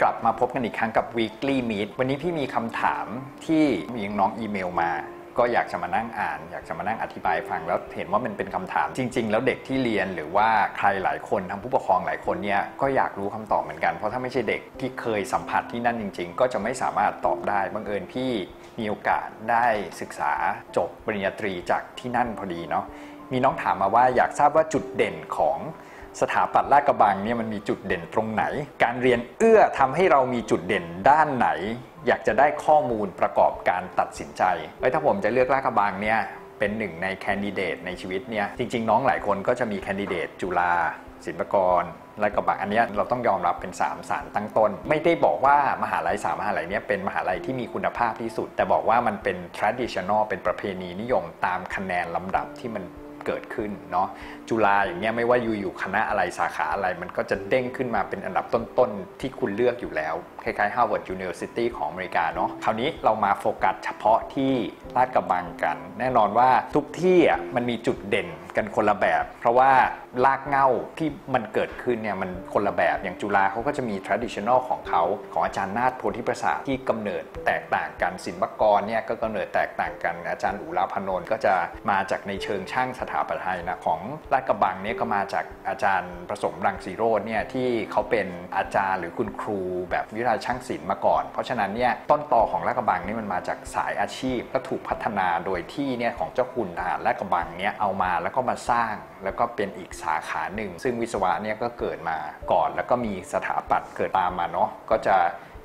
กลับมาพบกันอีกครั้งกับ Weekly Meet วันนี้พี่มีคำถามที่มีน้องอีเมลมา ก็อยากจะมานั่งอ่าน อยากจะมานั่งอธิบายฟังแล้วเห็นว่ามันเป็นคำถาม จริง ๆ แล้วเด็กที่เรียนหรือว่าใครหลายคนทั้งผู้ปกครองหลายคนเนี่ยก็อยากรู้คำตอบเหมือนกันเพราะถ้าไม่ใช่เด็กที่เคยสัมผัสที่นั่นจริง ๆ ก็จะไม่สามารถตอบได้บังเอิญพี่มีโอกาสได้ศึกษาจบปริญญาตรีจากที่นั่นพอดีเนาะมีน้องถามมาว่าอยากทราบว่าจุดเด่นของสถาปัตย์ลาดกระบังเนี่ยมันมีจุดเด่นตรงไหน การเรียนเอื้อทำให้เรามีจุดเด่นด้านไหน อยากจะได้ข้อมูลประกอบการตัดสินใจเอ้ยถ้าผมจะเลือกลาดกระบังเนี่ยเป็นหนึ่งในแคนดิเดตในชีวิตเนี่ยจริง ๆ น้องหลายคนก็จะมีแคนดิเดตจุฬาศิลปากรลาดกระบังอันเนี้ยเราต้องยอมรับเป็น3สารตั้งต้น ไม่ได้บอกว่ามหาลัยสามมหาลัยเนี้ยเป็นมหาลัยที่มีคุณภาพที่สุด แต่บอกว่ามันเป็น traditional เป็นประเพณีนิยมตามคะแนนลำดับที่มัน เกิดขึ้นเนาะจุฬาอย่างเงี้ยไม่ว่าอยู่อยู่คณะอะไรสาขาอะไร มันก็จะเด้งขึ้นมาเป็นอันดับต้นๆ ที่คุณเลือกอยู่แล้ว คล้ายๆ Harvard University ของอเมริกาเนาะคราวนี้เรามาโฟกัสเฉพาะที่ลาดกระบังกัน แน่นอนว่าทุกที่อะมันมีจุดเด่น กันคนละแบบ เพราะว่ารากเง้าที่มันเกิดขึ้นเนี่ยมันคนละแบบอย่างจุฬาเขาก็จะมี traditional ของเขาของอาจารย์นาฏโพธิประสาทที่กำเนิดแตกต่างกันศิลปกรเนี่ยก็กำเนิดแตกต่างกัน อาจารย์อุลาพนนท์ก็จะมาจากในเชิงช่างสถาปัตย์ไทยนะของลาดกระบังเนี่ยก็มาจากอาจารย์ประสมรังสีโรจน์เนี่ยที่เขาเป็นอาจารย์หรือคุณครูแบบวิทยาช่างศิลป์มาก่อน เพราะฉะนั้นเนี่ยต้นต่อของลาดกระบังนี่มันมาจากสายอาชีพก็ถูกพัฒนาโดยที่เนี่ยของเจ้าคุณทหารลาดกระบังเนี่ยเอามาแล้วก็มาสร้างแล้วก็เป็นอีกสาขาหนึ่ง ซึ่งวิศวะเนี่ยก็เกิดมาก่อน แล้วก็มีสถาปัตย์เกิดตามมาเนาะก็จะ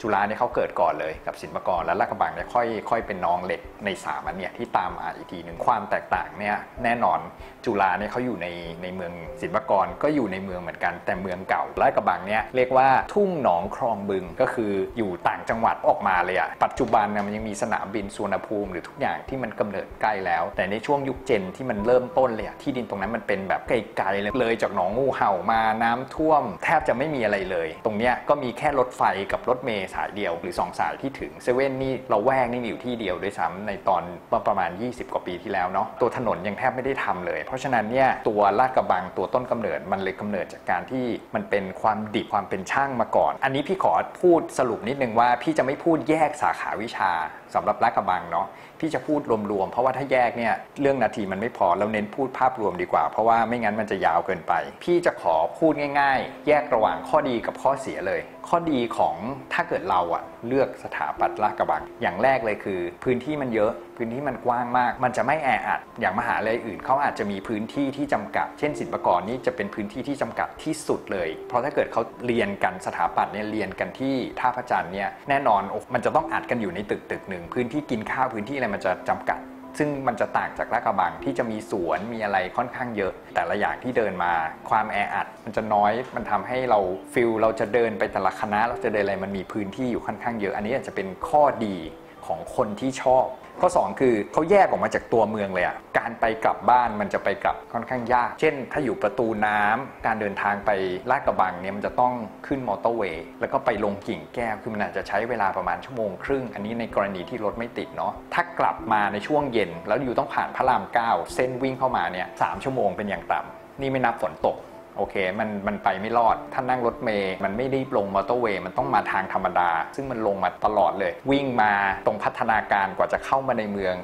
จุฬาเนี่ยเขาเกิดก่อนเลยกับศิลปกรแล้วลาดกระบังเนี่ยค่อยค่อยเป็นน้องเล็กในสามอันเนี่ยที่ตามมาอีกทีหนึ่งความแตกต่างเนี่ยแน่นอนจุฬาเนี่ยเขาอยู่ในในเมืองศิลปกรก็อยู่ในเมืองเหมือนกันแต่เมืองเก่าลาดกระบังเนี่ยเรียกว่าทุ่งหนองคลองบึงก็คืออยู่ต่างจังหวัดออกมาเลยอะปัจจุบันเนี่ยมันยังมีสนามบินสุวรรณภูมิหรือทุกอย่างที่มันกำเนิดใกล้แล้ว แต่ในช่วงยุคเจนที่มันเริ่มต้นเลยอะที่ดินตรงนั้นมันเป็นแบบไกลๆเลยเลยจากหนองงูเห่ามาน้ำท่วม แทบจะไม่มีอะไรเลย ตรงเนี้ยก็มีแค่รถไฟกับรถเมล์สายเดียว หรือ 2 สายที่ถึงเซเว่นนี่เราแวกนี่มีอยู่ที่เดียวด้วยซ้ำในตอนเมื่อประมาณ 20 กว่าปีที่แล้วเนาะตัวถนนยังแทบไม่ได้ทำเลย เพราะฉะนั้นเนี่ยตัวลาดกระบังตัวต้นกำเนิดมันเลยกำเนิดจากการที่มันเป็นความดิบความเป็นช่างมาก่อน อันนี้พี่ขอพูดสรุปนิดนึงว่าพี่จะไม่พูดแยกสาขาวิชา สำหรับลาดกระบังเนาะพี่จะพูดรวมๆ เพราะว่าถ้าแยกเนี่ยเรื่องนาทีมันไม่พอเราเน้นพูดภาพรวมดีกว่า เพราะว่าไม่งั้นมันจะยาวเกินไป พี่จะขอพูดง่าย ๆ แยกระหว่างข้อดีกับข้อเสียเลย ข้อดีของถ้าเกิดเราอะเลือกสถาปัตย์ลาดกระบังอย่างแรกเลยคือ พื้นที่มันเยอะ พื้นที่มันกว้างมาก มันจะไม่แออัด อย่างมหาลัยอื่นเขาอาจจะมีพื้นที่ที่จำกัด เช่นศิลปากรนี่จะเป็นพื้นที่ที่จำกัดที่สุดเลย เพราะถ้าเกิดเขาเรียนกันสถาปัตย์เนี่ยเรียนกันที่ท่าพระจันทร์เนี่ยแน่นอนมันจะต้องอัดกันอยู่ในตึกตึกหนึ่งพื้นที่กินข้าวพื้นที่อะไรมันจะจำกัดซึ่งมันจะต่างจากลาดกระบังที่จะมีสวนมีอะไรค่อนข้างเยอะ แต่ละอย่างที่เดินมาความแออัด มันจะน้อยมันทำให้เรา feel เราจะเดินไปแต่ละคณะเราจะเดินอะไรมันมีพื้นที่อยู่ค่อนข้างเยอะ อันนี้อาจจะเป็นข้อดีของคนที่ชอบ ข้อ 2 คือเขาแยกออกมาจากตัวเมืองเลยอะการไปกลับบ้านมันจะไปกลับค่อนข้างยาก เช่น ถ้าอยู่ประตูน้ำการเดินทางไปลาดกระบังเนี่ยมันจะต้องขึ้นมอเตอร์เวย์แล้วก็ไปลงกิ่งแก้วคือมันอาจจะใช้เวลาประมาณชั่วโมงครึ่ง อันนี้ในกรณีที่รถไม่ติดเนาะถ้ากลับมาในช่วงเย็น แล้วอยู่ต้องผ่านพระรามเก้าเส้นวิ่งเข้ามาเนี่ยสามชั่วโมงเป็นอย่างต่ำนี่ไม่นับฝนตก โอเคมันมันไปไม่รอด ถ้านั่งรถเมย์มันไม่ได้ลงมอเตอร์เวย์มันต้องมาทางธรรมดา ซึ่งมันลงมาตลอดเลย วิ่งมาตรงพัฒนาการกว่าจะเข้ามาในเมือง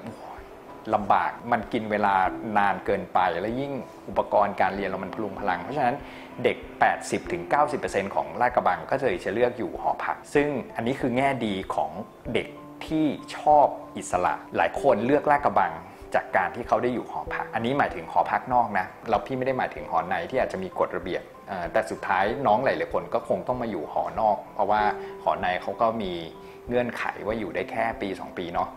ลำบากมันกินเวลานานเกินไป แล้วยิ่งอุปกรณ์การเรียนเรามันพลุงพลัง เพราะฉะนั้นเด็ก 80-90%ของลาดกระบังก็เลยจะเลือกอยู่หอพัก ซึ่งอันนี้คือแง่ดีของเด็กที่ชอบอิสระ หลายคนเลือกลาดกระบัง จากการที่เขาได้อยู่หอพัก อันนี้หมายถึงหอพักนอกนะเราพี่ไม่ได้หมายถึงหอในที่อาจจะมีกฎระเบียบแต่สุดท้ายน้องหลายๆคนก็คงต้องมาอยู่หอนอก เพราะว่าหอในเขาก็มีเงื่อนไขว่าอยู่ได้แค่ปี 2 ปีเนาะ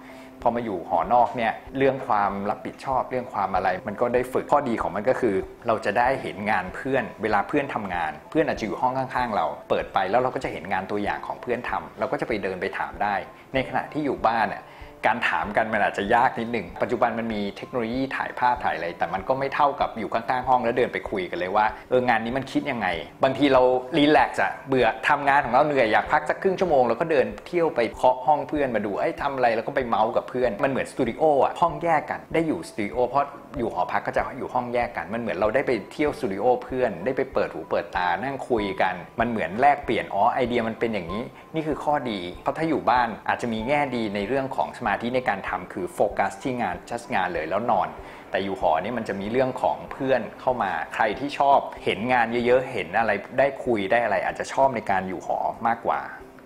พอมาอยู่หอนอกเนี่ยเรื่องความรับผิดชอบเรื่องความอะไร มันก็ได้ฝึกข้อดีของมันก็คือ เราจะได้เห็นงานเพื่อน เวลาเพื่อนทำงาน เพื่อนอาจจะอยู่ห้องข้างๆ เรา เปิดไปแล้วเราก็จะเห็นงานตัวอย่างของเพื่อนทำเราก็จะไปเดินไปถามได้ ในขณะที่อยู่บ้านเนี่ย การถามกันมันอาจจะยากนิดหนึ่ง ปัจจุบันมันมีเทคโนโลยีถ่ายภาพถ่ายอะไร แต่มันก็ไม่เท่ากับอยู่ข้างๆห้องแล้วเดินไปคุยกันเลยว่าเอองานนี้มันคิดยังไง บางทีเรา relax อะเบื่อทำงานของเราเหนื่อยอยากพักสักครึ่งชั่วโมงแล้วก็เดินเที่ยวไปเคาะห้องเพื่อนมาดูไอ้ทำอะไรแล้วก็ไปเมาส์กับเพื่อน มันเหมือนสตูดิโออะห้องแยกกันได้อยู่สตูดิโอเพราะอยู่หอพักก็จะอยู่ห้องแยกกัน มันเหมือนเราได้ไปเที่ยวสตูดิโอเพื่อนได้ไปเปิดหูเปิดตานั่งคุยกัน มันเหมือนแลกเปลี่ยนอ๋อไอเดียมันเป็นอย่างนี้ นี่คือข้อดีเพราะถ้าอยู่บ้านอาจจะมีแง่ดีในเรื่องของสมาธิในการทำคือโฟกัสที่งานชัดงานเลยแล้วนอน แต่อยู่หอนี่มันจะมีเรื่องของเพื่อนเข้ามาใครที่ชอบเห็นงานเยอะๆ เห็นอะไรได้คุยได้อะไร อาจจะชอบในการอยู่หอมากกว่า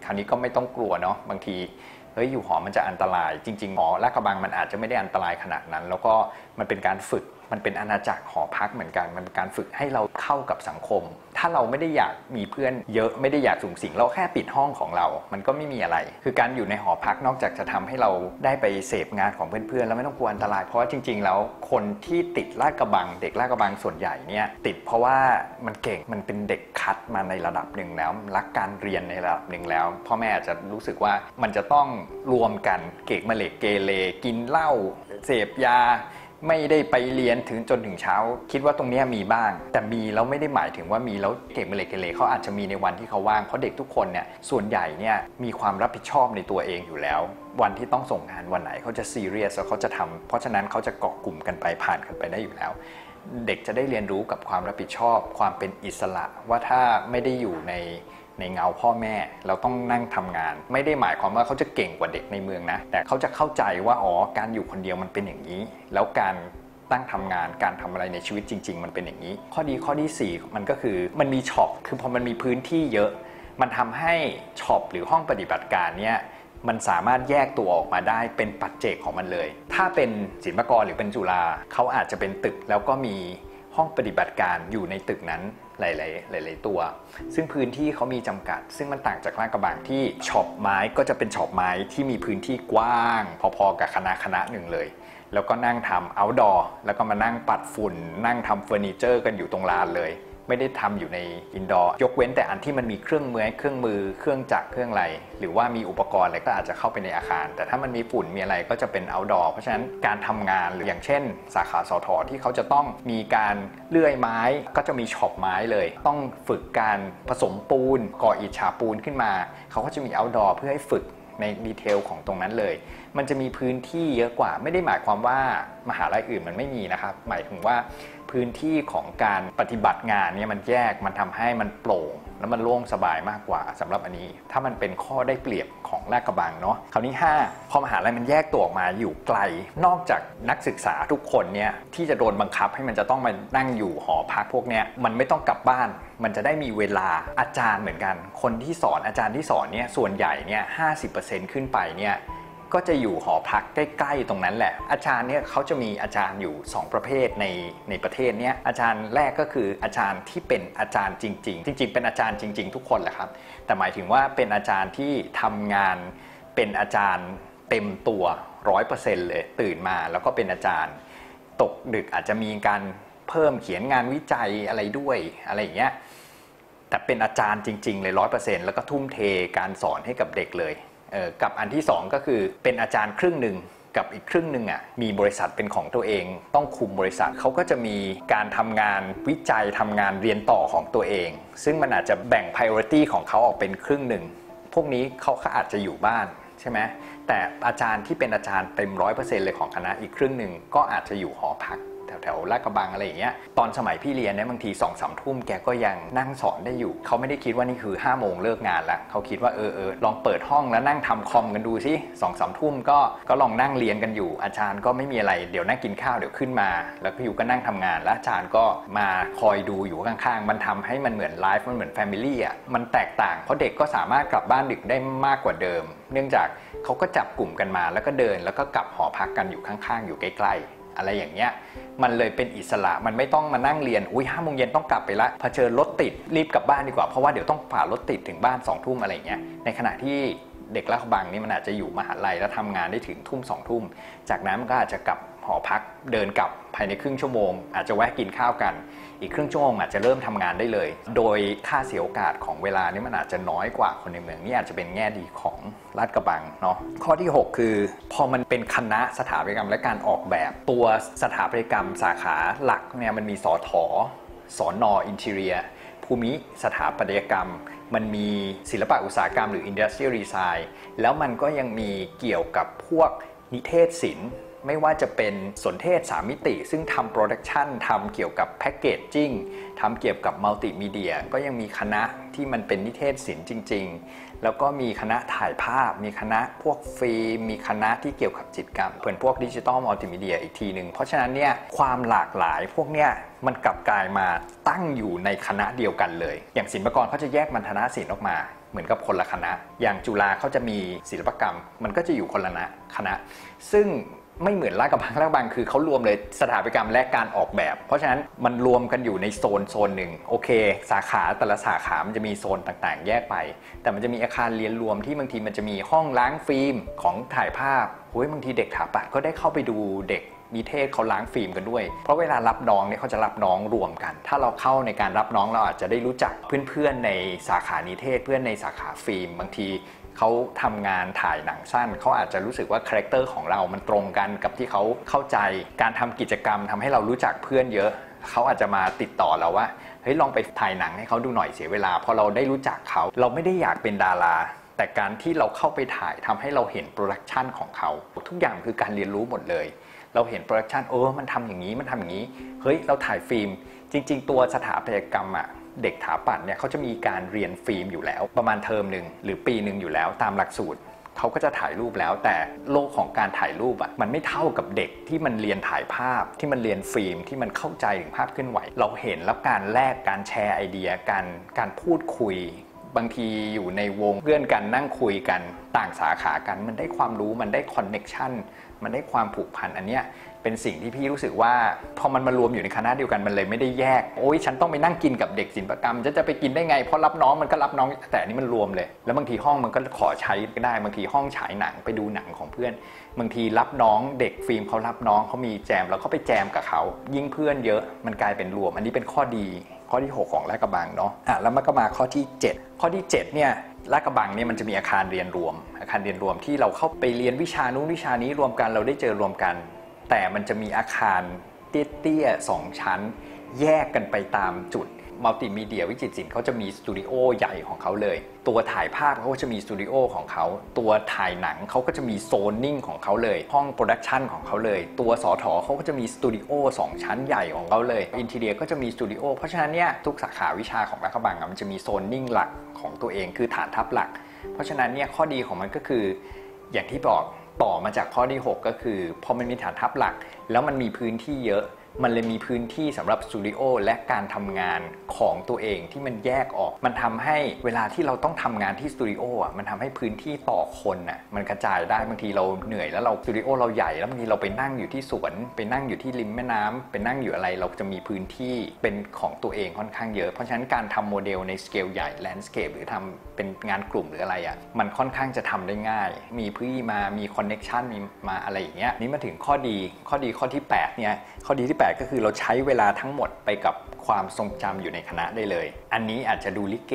คราวนี้ก็ไม่ต้องกลัวเนาะบางทีเฮ้ยอยู่หอมันจะอันตราย จริงๆหอลาดกระบังมันอาจจะไม่ได้อันตรายขนาดนั้น แล้วก็มันเป็นการฝึกมันเป็นอาณาจักรหอพักเหมือนกัน มันเป็นการฝึกให้เราเข้ากับสังคม ถ้าเราไม่ได้อยากมีเพื่อนเยอะไม่ได้อยากสูงสิงเราแค่ปิดห้องของเรา มันก็ไม่มีอะไร คือการอยู่ในหอพักนอกจากจะทำให้เราได้ไปเสพงานของเพื่อนๆแล้วไม่ต้องกลัวอันตรายเพราะว่าจริง ๆ แล้วคนที่ติดลาดกระบัง เด็กลาดกระบังส่วนใหญ่เนี่ยติดเพราะว่ามันเก่งมันเป็นเด็กคัดมาในระดับหนึ่งแล้ว รักการเรียนในระดับหนึ่งแล้วพ่อแม่อาจจะรู้สึกว่ามันจะต้องรวมกันเก่งมาเหล็กเกเรกินเหล้าเสพยา ไม่ได้ไปเรียนถึงจนถึงเช้า คิดว่าตรงนี้มีบ้าง แต่มีแล้วไม่ได้หมายถึงว่ามีแล้วเก่งเมเลเกเรเขาอาจจะมีในวันที่เขาว่างเพราะเด็กทุกคนเนี่ยส่วนใหญ่เนี่ยมีความรับผิดชอบในตัวเองอยู่แล้ว วันที่ต้องส่งงานวันไหนเขาจะซีเรียสแล้วเขาจะทำเพราะฉะนั้นเขาจะเกาะกลุ่มกันไปผ่านกันไปได้อยู่แล้ว เด็กจะได้เรียนรู้กับความรับผิดชอบ ความเป็นอิสระว่าถ้าไม่ได้อยู่ใน ในเงาพ่อแม่ เราต้องนั่งทำงาน ไม่ได้หมายความว่าเขาจะเก่งกว่าเด็กในเมืองนะ แต่เขาจะเข้าใจว่าอ๋อการอยู่คนเดียวมันเป็นอย่างนี้ แล้วการตั้งทำงานการทำอะไรในชีวิตจริง ๆ มันเป็นอย่างนี้ ข้อดีข้อที่ 4 มันก็คือมันมีช็อปคือพอมันมีพื้นที่เยอะ มันทำให้ช็อปหรือห้องปฏิบัติการเนี่ยมันสามารถแยกตัวออกมาได้เป็นปัจเจกของมันเลย ถ้าเป็นศิลปกรหรือเป็นจุฬาเขาอาจจะเป็นตึกแล้วก็มี ห้องปฏิบัติการอยู่ในตึกนั้นหลาย ๆ หลาย ๆ ตัว ซึ่งพื้นที่เขามีจำกัด ซึ่งมันต่างจากลาดกระบังที่ช็อปไม้ก็จะเป็นช็อปไม้ที่มีพื้นที่กว้าง พอ ๆ กับคณะคณะหนึ่งเลย แล้วก็นั่งทำ outdoor แล้วก็มานั่งปัดฝุ่น นั่งทำเฟอร์นิเจอร์กันอยู่ตรงลานเลย ไม่ได้ทำอยู่ใน indoor ยกเว้นแต่อันที่มันมีเครื่องมือเครื่องมือเครื่องจักรเครื่องอะไร หรือว่ามีอุปกรณ์อะไรก็อาจจะเข้าไปในอาคาร แต่ถ้ามันมีฝุ่นมีอะไรก็จะเป็น outdoor เพราะฉะนั้นการทำงานหรืออย่างเช่น สาขาสอทที่เขาจะต้องมีการเลื่อยไม้ก็จะมีช็อปไม้เลย ต้องฝึกการผสมปูนก่ออิฐฉาปูนขึ้นมา เขาก็จะมี outdoor เพื่อให้ฝึกในดีเทลของตรงนั้นเลย มันจะมีพื้นที่เยอะกว่าไม่ได้หมายความว่ามหาลัยอื่นมันไม่มีนะครับ หมายถึงว่า พื้นที่ของการปฏิบัติงานเนี่ยมันแยกมันทำให้มันโปร่ง แล้วมันโล่งสบายมากกว่าสำหรับอันนี้ ถ้ามันเป็นข้อได้เปรียบของลาดกระบังเนาะคราวนี้ 5 พอมหาลัยมันแยกตัวออกมาอยู่ไกล นอกจากนักศึกษาทุกคนเนี่ยที่จะโดนบังคับให้มันจะต้องมานั่งอยู่หอพักพวกเนี้ยมันไม่ต้องกลับบ้าน มันจะได้มีเวลาอาจารย์เหมือนกัน คนที่สอนอาจารย์ที่สอนเนี่ยส่วนใหญ่เนี่ยห้ขึ้นไปเนี่ย ก็จะอยู่หอพักใกล้ ๆ ตรงนั้นแหละ อาจารย์เนี่ยเขาจะมีอาจารย์อยู่ 2 ประเภทในในประเทศเนี้ยอาจารย์แรกก็คืออาจารย์ที่เป็นอาจารย์จริง ๆ จริง ๆ เป็นอาจารย์จริง ๆ ทุกคนแหละครับ แต่หมายถึงว่าเป็นอาจารย์ที่ทำงานเป็นอาจารย์เต็มตัวร้อยเปอร์เซ็นต์เลยตื่นมาแล้วก็เป็นอาจารย์ ตกดึกอาจจะมีการเพิ่มเขียนงานวิจัยอะไรด้วยอะไรอย่างเงี้ยแต่เป็นอาจารย์จริง ๆ เลยร้อยเปอร์เซ็นต์แล้วก็ทุ่มเทการสอนให้กับเด็กเลย กับอันที่ 2 ก็คือเป็นอาจารย์ครึ่งหนึ่งกับอีกครึ่งหนึ่งอะมีบริษัทเป็นของตัวเอง ต้องคุมบริษัทเขาก็จะมีการทำงานวิจัยทำงานเรียนต่อของตัวเอง ซึ่งมันอาจจะแบ่ง priority ของเขาออกเป็นครึ่งหนึ่งพวกนี้เขาอาจจะอยู่บ้านใช่ไหมแต่อาจารย์ที่เป็นอาจารย์เต็มร้อยเปอร์เซ็นต์เลยของคณะอีกครึ่งหนึ่งก็อาจจะอยู่หอพัก แถวๆลาดกระบังอะไรอย่างเงี้ยตอนสมัยพี่เรียนเนี่ยบางทีสองสามทุ่มแกก็ยังนั่งสอนได้อยู่ เขาไม่ได้คิดว่านี่คือ5้าโมงเลิกงานล้วเขาคิดว่าเออเออลองเปิดห้องแล้วนั่งทำคอมกันดูสิสองสามทุ่มก็ก็ลองนั่งเรียนกันอยู่ อาจารย์ก็ไม่มีอะไรเดี๋ยวนั่งกินข้าวเดี๋ยวขึ้นมา แล้วก็อยู่ก็นั่งทำงาน แล้วอาจารย์ก็มาคอยดูอยู่ข้างๆมันทำให้มันเหมือนไลฟ์มันเหมือนแฟมิลี่อะมันแตกต่างเพราะเด็กก็สามารถกลับบ้านดึกได้มากกว่าเดิม เนื่องจากเขาก็จับกลุ่มกันมาแล้วก็เดินแล้วก็กลับหอพักกันอยู่ข้างๆ อยู่ใกล้ๆ อะไรอย่างเงี้ยมันเลยเป็นอิสระมันไม่ต้องมานั่งเรียนอุ้ยห้าโมงเย็นต้องกลับไปละเผชิญรถติดรีบกลับบ้านดีกว่าเพราะว่าเดี๋ยวต้องผ่ารถติดถึงบ้าน2องทุ่มอะไรเงี้ยในขณะที่เด็กละบังนี่มันอาจจะอยู่มหาลัยแล้วทำงานได้ถึงทุ่มสองทุ่ม จากนั้นมันก็อาจจะกลับหอพักเดินกลับภายในครึ่งชั่วโมง อาจจะแวะกินข้าวกัน อีกครึ่งชั่วโมงอาจจะเริ่มทำงานได้เลย โดยค่าเสียโอกาสของเวลานี่มันอาจจะน้อยกว่าคนในเมืองนี่อาจจะเป็นแง่ดีของลาดกระบังเนาะข้อที่ 6 คือ พอมันเป็นคณะสถาปัตยกรรมและการออกแบบ ตัวสถาปัตยกรรมสาขาหลักเนี่ยมันมีสอถอสอนอ interior ภูมิสถาปัตยกรรม มันมีศิลปะอุตสาหกรรมหรือ Industrial Design แล้วมันก็ยังมีเกี่ยวกับพวกนิเทศศิลป์ ไม่ว่าจะเป็นนิเทศ 3 มิติ ซึ่งทำโปรดักชันทำเกี่ยวกับแพ c เกจจิ้งทำเกี่ยวกับมัลติมีเดีย ก็ยังมีคณะที่มันเป็นนิเทศศิลป์จริง ๆ แล้วก็มีคณะถ่ายภาพ มีคณะพวกฟิล์มมีคณะที่เกี่ยวกับจิตกรรมเพื่อนพวก digital multimedia อีกทีหนึ่งเพราะฉะนั้นเนี่ยความหลากหลายพวกเนี้ยมันกลับกลายมาตั้งอยู่ในคณะเดียวกันเลย อย่างศิลปากรเขาจะแยกมัณฑนศิลป์ออกมาเหมือนกับคนละคณะ อย่างจุฬาเขาจะมีศิลปกรรม มันก็จะอยู่คนละคณะ ซึ่ง ไม่เหมือนลาดกระบังลาดกระบังคือเขารวมเลยสถาปัตยกรรมและการออกแบบ เพราะฉะนั้นมันรวมกันอยู่ในโซนโซนหนึ่งโอเค สาขาแต่ละสาขา มันจะมีโซนต่างๆ แยกไป แต่มันจะมีอาคารเรียนรวมที่บางทีมันจะมีห้องล้างฟิล์มของถ่ายภาพโอ้ยบางทีเด็กถาปัดก็ได้เข้าไปดูเด็กนิเทศเขาล้างฟิล์มกันด้วย เพราะเวลารับน้องเนี่ยเขาจะรับน้องรวมกัน ถ้าเราเข้าในการรับน้องเราอาจจะได้รู้จักเพื่อนๆในสาขานิเทศเพื่อนในสาขาฟิล์ม บางที เขาทำงานถ่ายหนังสั้น เขาอาจจะรู้สึกว่า character ของเรามันตรงกันกับที่เขาเข้าใจการทำกิจกรรมทำให้เรารู้จักเพื่อนเยอะ เขาอาจจะมาติดต่อเราว่าเฮ้ยลองไปถ่ายหนังให้เขาดูหน่อยเสียเวลาพอเราได้รู้จักเขา เราไม่ได้อยากเป็นดาราแต่การที่เราเข้าไปถ่ายทำให้เราเห็น production ของเขา ทุกอย่างคือการเรียนรู้หมดเลย เราเห็น production เออมันทำอย่างนี้มันทำอย่างนี้ เฮ้ย เราถ่ายฟิล์ม จริง ๆ ตัวสถาปัตยกรรมอะเด็กถาปัดเนี่ยเขาจะมีการเรียนฟิล์มอยู่แล้ว ประมาณเทอมหนึ่งหรือปีหนึ่งอยู่แล้วตามหลักสูตรเขาก็จะถ่ายรูปแล้ว แต่โลกของการถ่ายรูปอะมันไม่เท่ากับเด็กที่มันเรียนถ่ายภาพ ที่มันเรียนฟิล์มที่มันเข้าใจถึงภาพเคลื่อนไหว เราเห็นแล้วการแลกการแชร์ไอเดียการการพูดคุย บางทีอยู่ในวงเพื่อนกันนั่งคุยกันต่างสาขากัน มันได้ความรู้มันได้ connection มันได้ความผูกพันอันเนี้ย เป็นสิ่งที่พี่รู้สึกว่าพอมันมารวมอยู่ในคณะเดียวกันมันเลยไม่ได้แยก โอ้ยฉันต้องไปนั่งกินกับเด็กศิลปกรรมจะจะไปกินได้ไงเพราะรับน้องมันก็รับน้องแต่อันนี้มันรวมเลย แล้วบางทีห้องมันก็ขอใช้ก็ได้บางทีห้องฉายหนังไปดูหนังของเพื่อน บางทีรับน้องเด็กฟิล์มเขารับน้องเขามีแจมแล้วก็ไปแจมกับเขายิ่งเพื่อนเยอะมันกลายเป็นรวม อันนี้เป็นข้อดีข้อที่ 6 ของลาดกระบังเนาะอะแล้วมันก็มาข้อที่ 7 ข้อที่ 7 เนี่ยลาดกระบังเนี่ยมันจะมีอาคารเรียนรวม อาคารเรียนรวมที่เราเข้าไปเรียนวิชานู้นวิชานี้รวมกันเราได้เจอรวมกัน แต่มันจะมีอาคารเตี้ยๆสองชั้น แยกกันไปตามจุดมัลติมีเดียวิจิตรศิลป์เขาจะมีสตูดิโอใหญ่ของเขาเลย ตัวถ่ายภาพเขาก็จะมีสตูดิโอของเขา ตัวถ่ายหนังเขาก็จะมีโซนนิ่งของเขาเลย ห้อง production ของเขาเลย ตัวสอถอเขาก็จะมีสตูดิโอสองชั้นใหญ่ของเขาเลย interior ก็จะมีสตูดิโอ เพราะฉะนั้นเนี่ยทุกสาขาวิชาของลาดกระบังมันจะมีโซนนิ่งหลักของตัวเองคือฐานทัพหลัก เพราะฉะนั้นเนี่ยข้อดีของมันก็คืออย่างที่บอก ต่อมาจากข้อที่ 6 ก็คือพอมันมีฐานทัพหลัก แล้วมันมีพื้นที่เยอะ มันเลยมีพื้นที่สำหรับสตูดิโอและการทำงานของตัวเองที่มันแยกออก มันทำให้เวลาที่เราต้องทำงานที่สตูดิโออะมันทำให้พื้นที่ต่อคนอะมันกระจายได้บางทีเราเหนื่อยแล้วเราสตูดิโอเราใหญ่แล้วบางทีเราไปนั่งอยู่ที่สวน ไปนั่งอยู่ที่ริมแม่น้ำไปนั่งอยู่อะไรเราจะมีพื้นที่เป็นของตัวเองค่อนข้างเยอะ เพราะฉะนั้นการทำโมเดลในสเกลใหญ่ landscape หรือทำเป็นงานกลุ่มหรืออะไรอะมันค่อนข้างจะทำได้ง่าย มีพื้นที่มามี connection มีมาอะไรอย่างเงี้ยนี่มาถึงข้อดีข้อดีข้อที่8เนี่ย ข้อดีที่ 8 ก็คือเราใช้เวลาทั้งหมดไปกับความทรงจำอยู่ในคณะได้เลย อันนี้อาจจะดูลิเก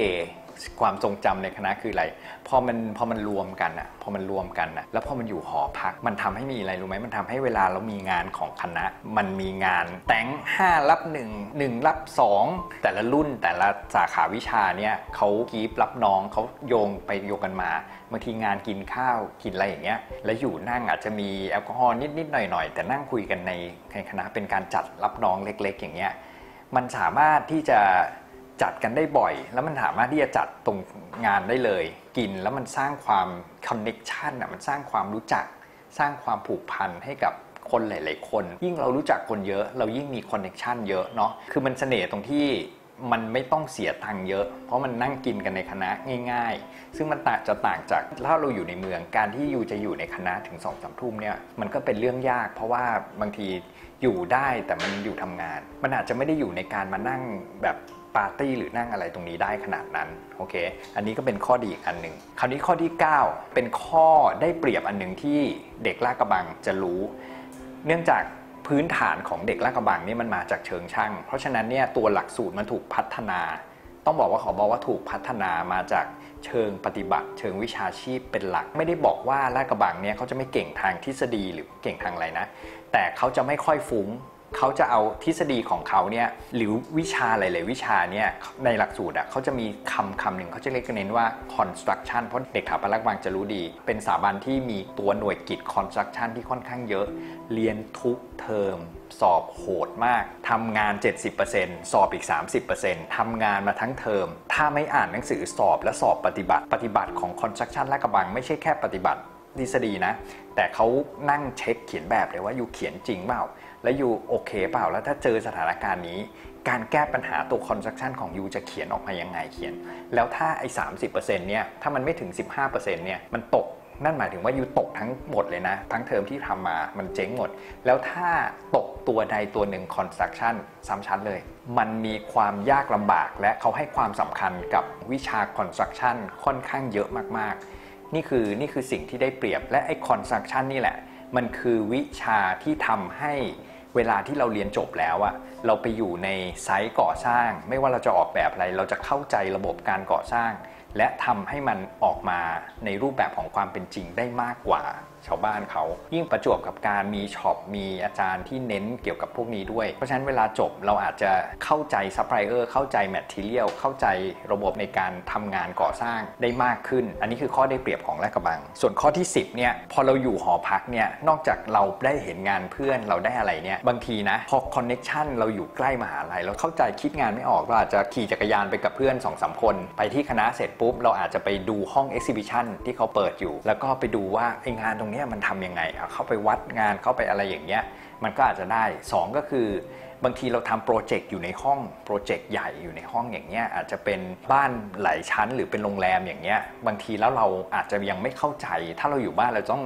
ความทรงจำในคณะคืออะไร พอมันพอมันรวมกันอะพอมันรวมกันอะแล้วพอมันอยู่หอพัก มันทำให้มีอะไรรู้ไหมมันทำให้เวลาเรามีงานของคณะ มันมีงานแต่ง5รับ1 1รับ 2 แต่ละรุ่นแต่ละสาขาวิชาเนี่ยเขากีบรับน้องเขาโยงไปโยงกันมา บางทีงานกินข้าวกินอะไรอย่างเงี้ยแล้วอยู่นั่งอาจจะมีแอลกอฮอล์นิดๆหน่อยๆ แต่นั่งคุยกันในในคณะเป็นการจัดรับน้องเล็ก ๆ อย่างเงี้ยมันสามารถที่จะจัดกันได้บ่อย แล้วมันสามารถที่จะจัดตรงงานได้เลย กินแล้วมันสร้างความคอนเน็กชันอะมันสร้างความรู้จัก สร้างความผูกพันให้กับคนหลาย ๆ คน ยิ่งเรารู้จักคนเยอะ เรายิ่งมี connection เยอะเนาะคือมันเสน่ห์ตรงที่ มันไม่ต้องเสียตังค์เยอะ เพราะมันนั่งกินกันในคณะง่าย ๆ ซึ่งมันต่างจะต่างจากถ้าเราอยู่ในเมืองการที่อยู่จะอยู่ในคณะถึงสองสามทุ่มเนี่ยมันก็เป็นเรื่องยาก เพราะว่าบางทีอยู่ได้แต่มันอยู่ทำงาน มันอาจจะไม่ได้อยู่ในการมานั่งแบบปาร์ตี้หรือนั่งอะไรตรงนี้ได้ขนาดนั้นโอเค อันนี้ก็เป็นข้อดีอีกอันหนึ่งคราวนี้ข้อที่ 9 เป็นข้อได้เปรียบอันหนึ่งที่เด็กลาดกระบังจะรู้ เนื่องจาก พื้นฐานของเด็กลาดกระบังนี่มันมาจากเชิงช่าง เพราะฉะนั้นเนี่ยตัวหลักสูตรมันถูกพัฒนา ต้องบอกว่าขอบอกว่าถูกพัฒนามาจากเชิงปฏิบัติ เชิงวิชาชีพเป็นหลัก ไม่ได้บอกว่าลาดกระบังเนี่ยเขาจะไม่เก่งทางทฤษฎีหรือเก่งทางอะไรนะ แต่เขาจะไม่ค่อยฟุ้ง เขาจะเอาทฤษฎีของเขาเนี่ยหรือวิชาหลาย ๆ วิชาเนี่ยในหลักสูตรอะเขาจะมีคำคำหนึ่งเขาจะเรียกเน้นว่า construction เพราะเด็กถาปรักบางจะรู้ดี เป็นสถาบันที่มีตัวหน่วยกิจ construction ที่ค่อนข้างเยอะ เรียนทุกเทอมสอบโหดมากทำงาน 70%สอบอีก 30%ทำงานมาทั้งเทอม ถ้าไม่อ่านหนังสือสอบและสอบปฏิบัติ ปฏิบัติของ construction และกระบังไม่ใช่แค่ปฏิบัติทฤษฎีนะ แต่เขานั่งเช็คเขียนแบบเลยว่าอยู่เขียนจริงเปล่า แล้วอยู่โอเคเปล่าแล้วถ้าเจอสถานการณ์นี้ การแก้ปัญหาตัว construction ของยูจะเขียนออกมายังไงเขียน แล้วถ้าไอ้30%เปอร์เซ็นต์เนี่ยถ้ามันไม่ถึง15%เปอร์เซ็นต์เนี่ยมันตกนั่นหมายถึงว่ายูตกทั้งหมดเลยนะ ทั้งเทอมที่ทำมามันเจ๊งหมด แล้วถ้าตกตัวใดตัวหนึ่ง construction ซ้ำชั้นเลย มันมีความยากลำบากและเขาให้ความสำคัญกับวิชา construction ค่อนข้างเยอะมากๆ นี่คือนี่คือสิ่งที่ได้เปรียบและไอ้ construction นี่แหละ มันคือวิชาที่ทำให้ เวลาที่เราเรียนจบแล้วอะเราไปอยู่ใน site ก่อสร้าง ไม่ว่าเราจะออกแบบอะไร เราจะเข้าใจระบบการก่อสร้าง และทำให้มันออกมาในรูปแบบของความเป็นจริงได้มากกว่า ชาวบ้านเขา ยิ่งประจวบกับการมี shop มีอาจารย์ที่เน้นเกี่ยวกับพวกนี้ด้วย เพราะฉะนั้นเวลาจบเราอาจจะเข้าใจซัพพลายเออร์เข้าใจ material เข้าใจระบบในการทำงานก่อสร้างได้มากขึ้น อันนี้คือข้อได้เปรียบของลาดกระบัง ส่วนข้อที่ 10เนี่ยพอเราอยู่หอพักเนี่ยนอกจากเราได้เห็นงานเพื่อนเราได้อะไรเนี่ยบางทีนะพอ connection เราอยู่ใกล้มหาลัยเราเข้าใจคิดงานไม่ออกเราอาจจะขี่จักรยานไปกับเพื่อนสองสามคน ไปที่คณะเสร็จปุ๊บเราอาจจะไปดูห้อง exhibition ที่เขาเปิดอยู่ แล้วก็ไปดูว่าไองานตรงนี้มันทำยังไงเข้าไปวัดงานเข้าไปอะไรอย่างเงี้ยมันก็อาจจะได้ 2 ก็คือบางทีเราทำ project อยู่ในห้อง project ใหญ่อยู่ในห้องอย่างเงี้ยอาจจะเป็นบ้านหลายชั้นหรือเป็นโรงแรมอย่างเงี้ยบางทีแล้วเราอาจจะยังไม่เข้าใจ ถ้าเราอยู่บ้านเราต้อง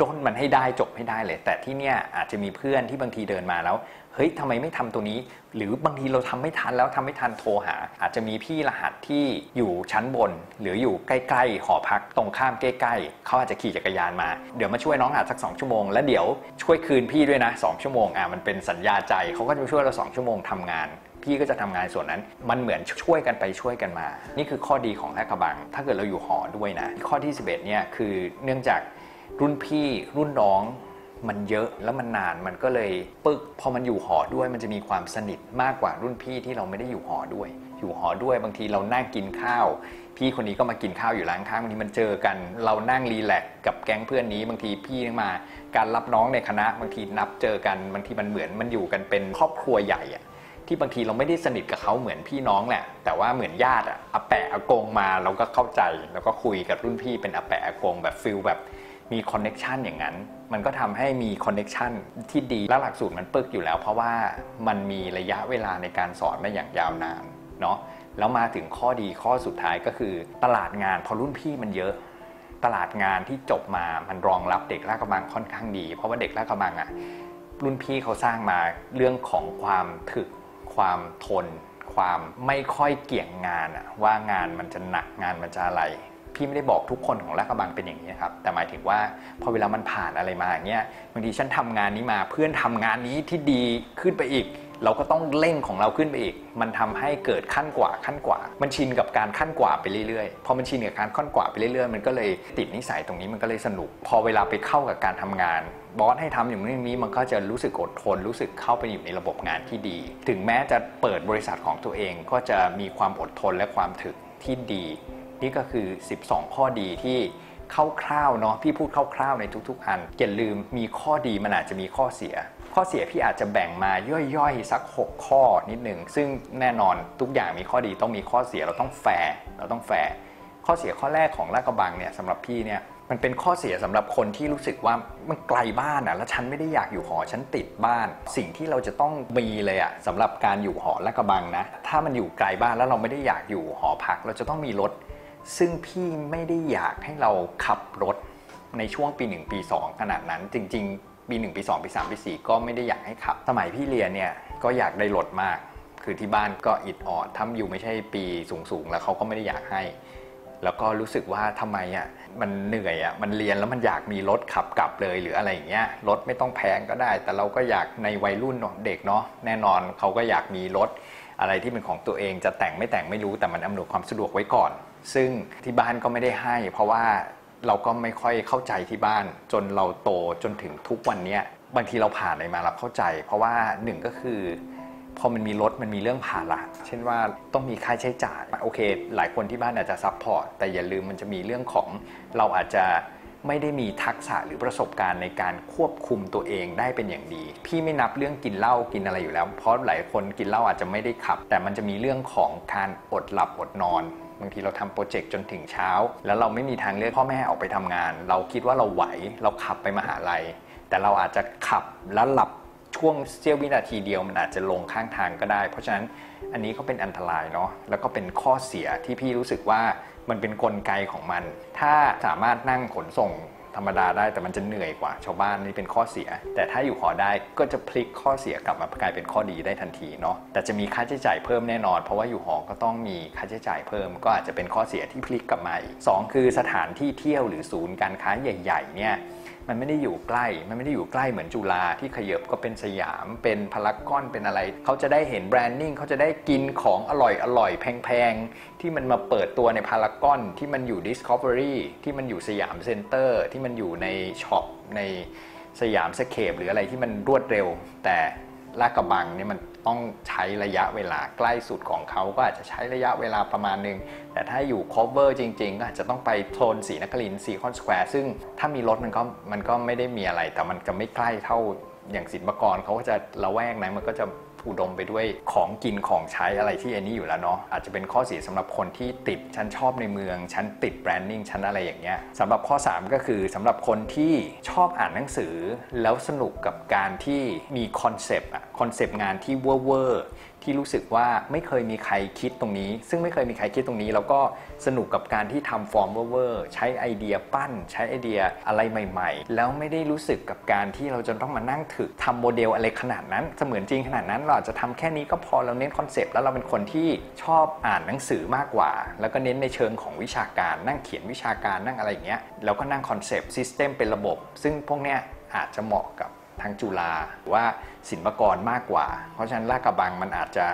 ด้นมันให้ได้จบให้ได้เลย แต่ที่เนี้ยอาจจะมีเพื่อนที่บางทีเดินมาแล้ว เฮ้ยทำไมไม่ทำตัวนี้ หรือบางทีเราทำไม่ทันแล้วทำไม่ทันโทรหา อาจจะมีพี่รหัสที่อยู่ชั้นบน หรืออยู่ใกล้ๆหอพักตรงข้ามใกล้ๆเขาอาจจะขี่จักรยานมา เดี๋ยวมาช่วยน้องอาจสัก2ชั่วโมงแล้วเดี๋ยวช่วยคืนพี่ด้วยนะ 2 ชั่วโมงอะมันเป็นสัญญาใจเขาก็จะช่วยเรา2ชั่วโมงทำงานพี่ก็จะทำงานส่วนนั้น มันเหมือนช่วยกันไปช่วยกันมา นี่คือข้อดีของแรกกระบัง ถ้าเกิดเราอยู่หอด้วยนะ ข้อที่ 11เนี่ยคือเนื่องจากรุ่นพี่รุ่นน้อง มันเยอะแล้วมันนานมันก็เลยปึกพอมันอยู่หอด้วยมันจะมีความสนิทมากกว่ารุ่นพี่ที่เราไม่ได้อยู่หอด้วย อยู่หอด้วยบางทีเรานั่งกินข้าว พี่คนนี้ก็มากินข้าวอยู่ร้านข้างบางทีมันเจอกัน เรานั่งรีแลกกับแก๊งเพื่อนนี้บางทีพี่มา การรับน้องในคณะบางทีนับเจอกันบางทีมันเหมือนมันอยู่กันเป็นครอบครัวใหญ่อะที่บางทีเราไม่ได้สนิทกับเขาเหมือนพี่น้องแหละ แต่ว่าเหมือนญาติอะอาแปะอากงมาเราก็เข้าใจ แล้วก็คุยกับรุ่นพี่เป็นอาแปะอากงแบบฟิลแบบ มี connection อย่างนั้น มันก็ทำให้มี connection ที่ดีและหลักสูตรมันปึ้กอยู่แล้ว เพราะว่ามันมีระยะเวลาในการสอนมาอย่างยาวนานเนาะแล้วมาถึงข้อดีข้อสุดท้ายก็คือ ตลาดงานพอรุ่นพี่มันเยอะ ตลาดงานที่จบมามันรองรับเด็กลาดกระบังค่อนข้างดี เพราะว่าเด็กลาดกระบังอะรุ่นพี่เขาสร้างมาเรื่องของความถึก ความทน ความไม่ค่อยเกี่ยงงานอะว่างานมันจะหนักงานมันจะอะไร พี่ไม่ได้บอกทุกคนของลาดกระบังเป็นอย่างนี้ครับ แต่หมายถึงว่าพอเวลามันผ่านอะไรมาอย่างเงี้ยบางทีฉันทำงานนี้มาเพื่อนทำงานนี้ที่ดีขึ้นไปอีก เราก็ต้องเร่งของเราขึ้นไปอีก มันทำให้เกิดขั้นกว่าขั้นกว่า มันชินกับการขั้นกว่าไปเรื่อยๆพอมันชินกับการขั้นกว่าไปเรื่อยๆ มันก็เลยติดนิสัยตรงนี้มันก็เลยสนุก พอเวลาไปเข้ากับการทำงานบอสให้ทำอย่างนี้นี้มันก็จะรู้สึกอดทน รู้สึกเข้าไปอยู่ในระบบงานที่ดี ถึงแม้จะเปิดบริษัทของตัวเองก็จะมีความอดทนและความถึกที่ดี นี่ก็คือ 12 ข้อดีที่คร่าวๆเนาะพี่พูดคร่าวๆในทุกๆ อันอย่าลืมมีข้อดีมันอาจจะมีข้อเสีย ข้อเสียพี่อาจจะแบ่งมาย่อยๆ สัก 6 ข้อนิดหนึ่งซึ่งแน่นอนทุกอย่างมีข้อดีต้องมีข้อเสียเราต้องแฟร์เราต้องแฟร์ข้อเสียข้อแรกของลาดกระบังเนี่ยสำหรับพี่เนี่ยมันเป็นข้อเสียสำหรับคนที่รู้สึกว่ามันไกลบ้านอะแล้วฉันไม่ได้อยากอยู่หอฉันติดบ้าน สิ่งที่เราจะต้องมีเลยอะสำหรับการอยู่หอลาดกระบังนะถ้ามันอยู่ไกลบ้านแล้วเราไม่ได้อยากอยู่หอพัก เราจะต้องมีรถ ซึ่งพี่ไม่ได้อยากให้เราขับรถในช่วงปี 1 ปี 2 ขนาดนั้น จริง ๆ ปี 1 ปี 2 ปี 3 ปี 4 ก็ไม่ได้อยากให้ขับ สมัยพี่เรียนเนี่ยก็อยากได้รถมาก คือที่บ้านก็อิดออดทำอยู่ไม่ใช่ปีสูงๆ แล้วเขาก็ไม่ได้อยากให้ แล้วก็รู้สึกว่าทำไมอะมันเหนื่อยอะมันเรียนแล้วมันอยากมีรถขับกลับเลยหรืออะไรอย่างเงี้ยรถไม่ต้องแพงก็ได้ แต่เราก็อยากในวัยรุ่นเด็กเนาะแน่นอนเขาก็อยากมีรถอะไรที่เป็นของตัวเองจะแต่งไม่แต่งไม่รู้แต่มันอำนวยความสะดวกไว้ก่อน ซึ่งที่บ้านก็ไม่ได้ให้ เพราะว่าเราก็ไม่ค่อยเข้าใจที่บ้าน จนเราโตจนถึงทุกวันนี้บางทีเราผ่านอะไรมาเราเข้าใจ เพราะว่าหนึ่งก็คือพอมันมีรถมันมีเรื่องภาระเช่นว่าต้องมีค่าใช้จ่ายโอเค หลายคนที่บ้านอาจจะ support แต่อย่าลืมมันจะมีเรื่องของเราอาจจะไม่ได้มีทักษะหรือประสบการณ์ในการควบคุมตัวเองได้เป็นอย่างดี พี่ไม่นับเรื่องกินเหล้ากินอะไรอยู่แล้ว เพราะหลายคนกินเหล้าอาจจะไม่ได้ขับ แต่มันจะมีเรื่องของการอดหลับอดนอน บางทีเราทำโปรเจกต์จนถึงเช้า แล้วเราไม่มีทางเลือกพ่อแม่ออกไปทำงาน เราคิดว่าเราไหวเราขับไปมหาลัย แต่เราอาจจะขับแล้วหลับช่วงเสี้ยววินาทีเดียวมันอาจจะลงข้างทางก็ได้ เพราะฉะนั้นอันนี้ก็เป็นอันตรายเนาะแล้วก็เป็นข้อเสียที่พี่รู้สึกว่ามันเป็นนกลไกของมัน ถ้าสามารถนั่งขนส่ง ธรรมดาได้แต่มันจะเหนื่อยกว่าชาวบ้านนี่เป็นข้อเสีย แต่ถ้าอยู่หอได้ก็จะพลิกข้อเสียกลับมากลายเป็นข้อดีได้ทันทีเนาะแต่จะมีค่าใช้จ่ายเพิ่มแน่นอน เพราะว่าอยู่หอก็ต้องมีค่าใช้จ่ายเพิ่ม ก็อาจจะเป็นข้อเสียที่พลิกกลับมาอีกสองคือสถานที่เที่ยวหรือศูนย์การค้าใหญ่ๆเนี่ย มันไม่ได้อยู่ใกล้ มันไม่ได้อยู่ใกล้เหมือนจุฬาที่ขยับก็เป็นสยาม เป็นพารากอนเป็นอะไร เขาจะได้เห็น branding เขาจะได้กินของอร่อยอร่อยแพงๆ ที่มันมาเปิดตัวในพารากอนที่มันอยู่ Discovery ที่มันอยู่สยามเซ็นเตอร์ที่มันอยู่ในช็อปในสยามสเคปหรืออะไรที่มันรวดเร็ว แต่ ลาดกระบังเนี่ยมันต้องใช้ระยะเวลาใกล้สุดของเขาก็อาจจะใช้ระยะเวลาประมาณหนึ่งแต่ถ้าอยู่ cover จริง ๆ ก็อาจจะต้องไปโซนศรีนครินทร์ ซีคอนสแควร์ซึ่งถ้ามีรถมันก็มันก็ไม่ได้มีอะไร แต่มันจะไม่ใกล้เท่าอย่างศิลปากรเขาก็จะละแวกนะมันก็จะ อุดมไปด้วยของกินของใช้อะไรที่อันนี้อยู่แล้วเนาะอาจจะเป็นข้อเสียสำหรับคนที่ติดฉันชอบในเมืองฉันติด branding ฉันอะไรอย่างเงี้ยสำหรับข้อ 3 ก็คือสำหรับคนที่ชอบอ่านหนังสือ แล้วสนุกกับการที่มี concept อะ concept งานที่เวอร์เวอร์ ที่รู้สึกว่าไม่เคยมีใครคิดตรงนี้ ซึ่งไม่เคยมีใครคิดตรงนี้ แล้วก็สนุกกับการที่ทำฟอร์มเวอร์ใช้ไอเดียปั้น ใช้ไอเดียอะไรใหม่ ๆ แล้วไม่ได้รู้สึกกับการที่เราจะต้องมานั่งถึกทำโมเดลอะไรขนาดนั้น เสมือนจริงขนาดนั้น เราอาจจะทำแค่นี้ก็พอเราเน้น concept แล้วเราเป็นคนที่ชอบอ่านหนังสือมากกว่า แล้วก็เน้นในเชิงของวิชาการนั่งเขียนวิชาการนั่งอะไรอย่างเงี้ยแล้วก็นั่ง concept system เป็นระบบ ซึ่งพวกเนี้ยอาจจะเหมาะกับ ทางจุฬาหรือว่าศิลปากรมากกว่า เพราะฉะนั้นลาดกระบังมันอาจจะ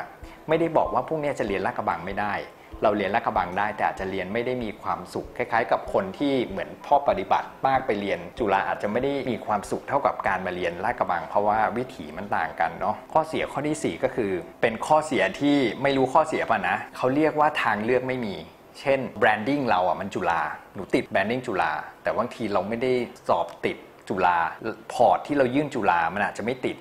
ไม่ได้บอกว่าพวกนี้จะเรียนลาดกระบังไม่ได้ เราเรียนลาดกระบังได้ แต่อาจจะเรียนไม่ได้มีความสุขคล้าย ๆ กับคนที่เหมือนพ่อปฏิบัติมากไปเรียน จุฬาอาจจะไม่ได้มีความสุขเท่ากับการมาเรียนลาดกระบัง เพราะว่าวิถีมันต่างกันเนาะข้อเสียข้อที่ 4 ก็คือ เป็นข้อเสียที่ไม่รู้ข้อเสียป่ะนะเขาเรียกว่าทางเลือกไม่มีเช่น branding เราอะมันจุฬาหนูติด branding จุฬาแต่บางทีเราไม่ได้สอบติด จุฬา port ที่เรายื่นจุฬามันอาจจะไม่ติด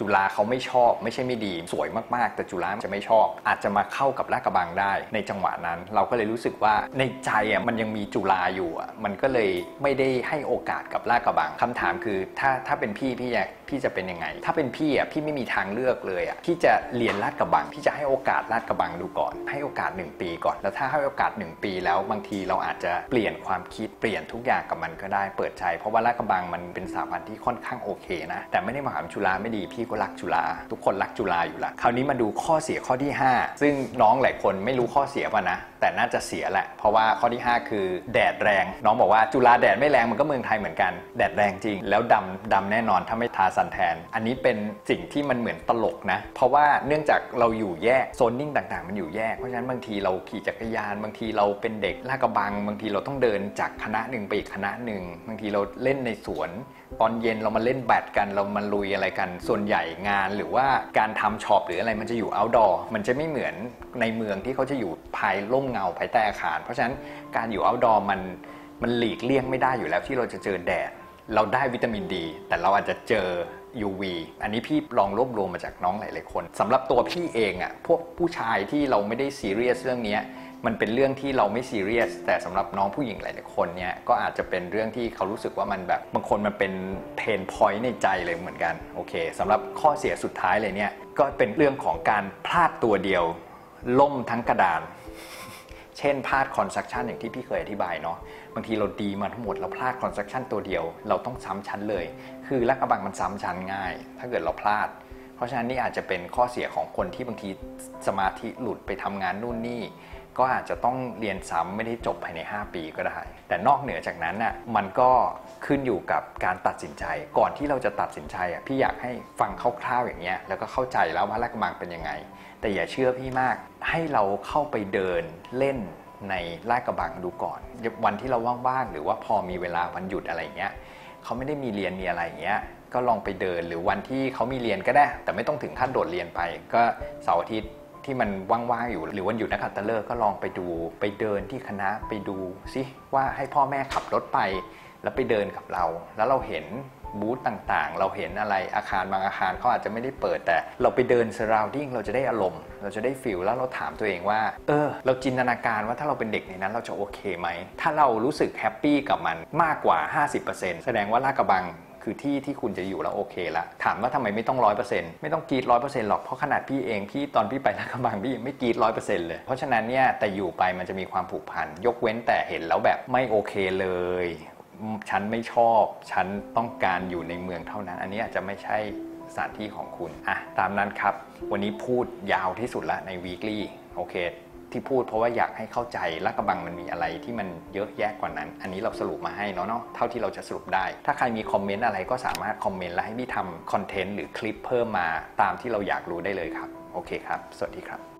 จุฬาเขาไม่ชอบไม่ใช่ไม่ดี สวยมากๆ แต่จุฬาจะไม่ชอบ อาจจะมาเข้ากับลาดกระบังได้ ในจังหวะนั้น เราก็เลยรู้สึกว่าในใจอะมันยังมีจุฬาอยู่อะมันก็เลยไม่ได้ให้โอกาสกับลาดกระบังคำถามคือถ้าถ้าเป็นพี่พี่อยากพี่จะเป็นยังไง ถ้าเป็นพี่อะพี่ไม่มีทางเลือกเลยอะพี่จะเรียนลาดกระบังพี่จะให้โอกาสลาดกระบังดูก่อน ให้โอกาส 1 ปีก่อน แล้วถ้าให้โอกาส 1 ปีแล้วบางทีเราอาจจะเปลี่ยนความคิดเปลี่ยนทุกอย่างกับมันก็ได้เปิดใจ เพราะว่าลาดกระบังมันเป็นสถาบันที่ค่อนข้างโอเคนะแต่ไม่ได้มาหาจุฬาไม่ดีพี่ก็รักจุฬาทุกคนรักจุฬาอยู่ละคราวนี้มาดูข้อเสียข้อที่ 5 ซึ่งน้องหลายคนไม่รู้ข้อเสียป่ะนะ แต่น่าจะเสียแหละ เพราะว่าข้อที่ 5 คือแดดแรง น้องบอกว่าจุฬาแดดไม่แรงมันก็เมืองไทยเหมือนกัน แดดแรงจริง แล้วดำดำแน่นอนถ้าไม่ทาซันแทน อันนี้เป็นสิ่งที่มันเหมือนตลกนะ เพราะว่าเนื่องจากเราอยู่แยกโซนนิ่งต่างๆ มันอยู่แยก เพราะฉะนั้นบางทีเราขี่จักรยานบางทีเราเป็นเด็กลากระบัง บางทีเราต้องเดินจากคณะหนึ่งไปอีกคณะหนึ่งบางทีเราเล่นในสวน ตอนเย็นเรามาเล่นแบดกันเรามาลุยอะไรกัน ส่วนใหญ่งานหรือว่าการทำช็อปหรืออะไรมันจะอยู่ outdoor มันจะไม่เหมือนในเมืองที่เขาจะอยู่ภายร่มเงาภายใต้อาคาร เพราะฉะนั้นการอยู่ outdoor มันมันหลีกเลี่ยงไม่ได้อยู่แล้วที่เราจะเจอแดดเราได้วิตามินดี แต่เราอาจจะเจอ UV อันนี้พี่ลองรวบรวมมาจากน้องหลาย ๆ คนสำหรับตัวพี่เองอะ่ะพวกผู้ชายที่เราไม่ได้ซีเรียสเรื่องนี้ มันเป็นเรื่องที่เราไม่ซีเรียส แต่สำหรับน้องผู้หญิงหลายๆคนเนี่ยก็อาจจะเป็นเรื่องที่เขารู้สึกว่ามันแบบบางคนมันเป็น pain point ในใจเลยเหมือนกันโอเคสำหรับข้อเสียสุดท้ายเลยเนี่ยก็เป็นเรื่องของการพลาดตัวเดียว ล่มทั้งกระดาน เช่นพลาด construction อย่างที่พี่เคยอธิบายเนาะบางทีเราดีมาทั้งหมดเราพลาด construction ตัวเดียว เราต้องซ้ำชั้นเลย คือลาดกระบังมันซ้ำชั้นง่าย ถ้าเกิดเราพลาดเพราะฉะนั้นนี่อาจจะเป็นข้อเสียของคนที่บางทีสมาธิหลุดไปทำงานนู่นนี่ ก็อาจจะต้องเรียนซ้ำไม่ได้จบภายใน 5 ปีก็ได้ แต่นอกเหนือจากนั้นน่ะมันก็ขึ้นอยู่กับการตัดสินใจ ก่อนที่เราจะตัดสินใจอะพี่อยากให้ฟังคร่าวๆอย่างเงี้ยแล้วก็เข้าใจแล้วว่าลากระบังเป็นยังไง แต่อย่าเชื่อพี่มากให้เราเข้าไปเดินเล่นในลาดกระบังดูก่อน วันที่เราว่างๆหรือว่าพอมีเวลาวันหยุดอะไรเงี้ยเขาไม่ได้มีเรียนมีอะไรเงี้ยก็ลองไปเดินหรือวันที่เขามีเรียนก็ได้ แต่ไม่ต้องถึงขั้นโดดเรียนไป ก็เสาร์อาทิตย์ ที่มันว่างๆอยู่ หรือวันหยุดนักขัตฤกษ์ก็ลองไปดูไปเดินที่คณะไปดูซิว่าให้พ่อแม่ขับรถไป แล้วไปเดินกับเรา แล้วเราเห็นบูธต่างๆ เราเห็นอะไรอาคารบางอาคารเขาอาจจะไม่ได้เปิดแต่ เราไปเดิน surrounding เราจะได้อารมณ์ เราจะได้ feel แล้วเราถามตัวเองว่า เออ เราจินตนาการว่าถ้าเราเป็นเด็กในนั้นเราจะโอเคไหม ถ้าเรารู้สึก happy กับมันมากกว่า 50%แสดงว่าลาดกระบัง คือที่ที่คุณจะอยู่แล้วโอเคละถามว่าทำไมไม่ต้องร้อยเปอร์เซ็นต์ไม่ต้องกรีดร้อยเปอร์เซ็นต์หรอกเพราะขนาดพี่เองพี่ตอนพี่ไปลาดกระบังพี่ยังไม่กรีดร้อยเปอร์เซ็นต์เลย เพราะฉะนั้นเนี่ยแต่อยู่ไปมันจะมีความผูกพันยกเว้นแต่เห็นแล้วแบบไม่โอเคเลยฉันไม่ชอบ ฉันต้องการอยู่ในเมืองเท่านั้น อันนี้อาจจะไม่ใช่สถานที่ของคุณ อะ ตามนั้นครับ วันนี้พูดยาวที่สุดละใน weekly โอเค ที่พูดเพราะว่าอยากให้เข้าใจลาดกระบังมันมีอะไรที่มันเยอะแยะกว่านั้น อันนี้เราสรุปมาให้เนาะเนาะเท่าที่เราจะสรุปได้ ถ้าใครมีคอมเมนต์อะไรก็สามารถคอมเมนต์และให้พี่ทำคอนเทนต์หรือคลิปเพิ่มมาตามที่เราอยากรู้ได้เลยครับ โอเคครับ สวัสดีครับ